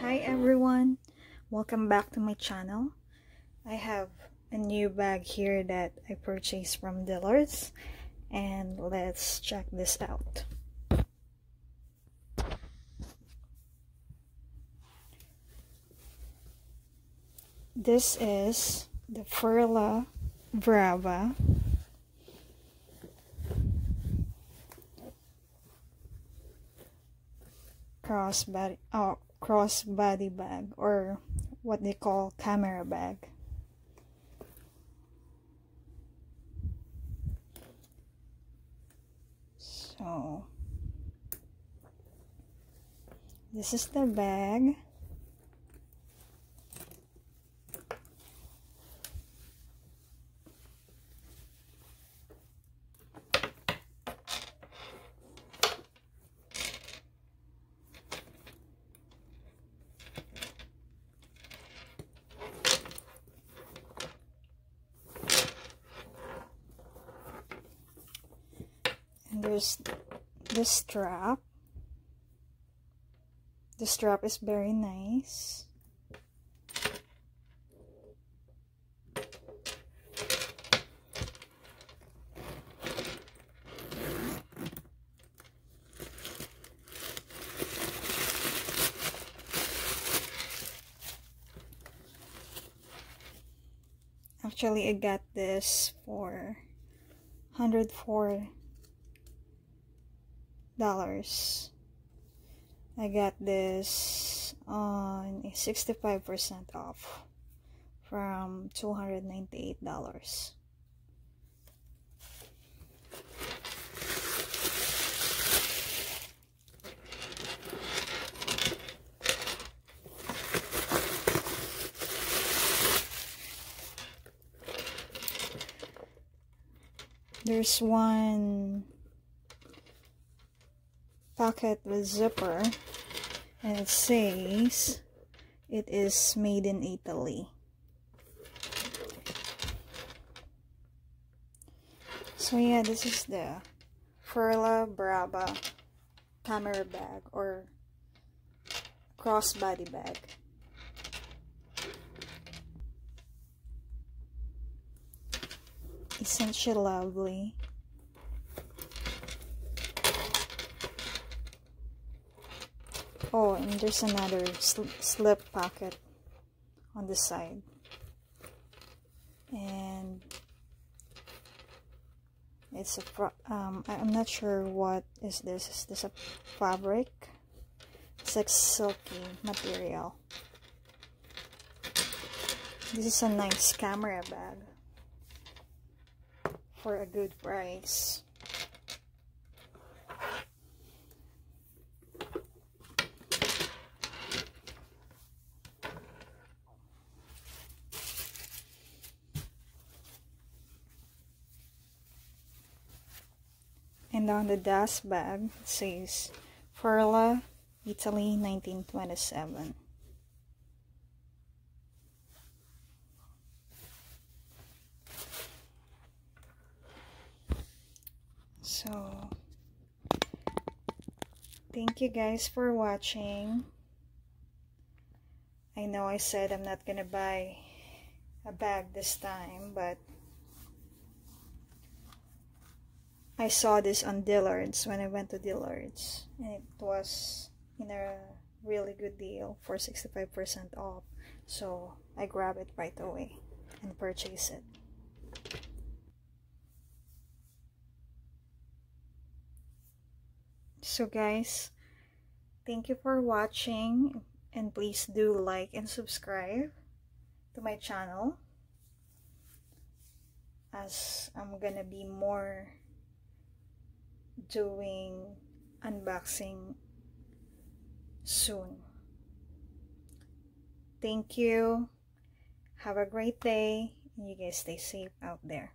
Hi everyone, welcome back to my channel. I have a new bag here that I purchased from Dillard's and let's check this out. This is the Furla Brava crossbody oh crossbody bag or what they call camera bag. So this is the bag there's this strap. The strap is very nice. Actually I got this for 104 dollars. I got this on a 65% off from $298 there's one pocket with zipper and it says it is made in Italy. So yeah this is the Furla Brava camera bag or crossbody bag. Isn't she lovely oh and there's another sl slip pocket on the side. And it's a um, I'm not sure what is this. Is this a fabric? It's like silky material. This is a nice camera bag for a good price and on the dust bag it says Furla, Italy 1927 so thank you guys for watching. I know I said I'm not gonna buy a bag this time but I saw this on Dillard's when I went to Dillard's and it was in a really good deal for 65% off. So I grabbed it right away and purchased it. So guys thank you for watching and please do like and subscribe to my channel as I'm gonna be more doing unboxing soon. Thank you. Have a great day. And you guys stay safe out there.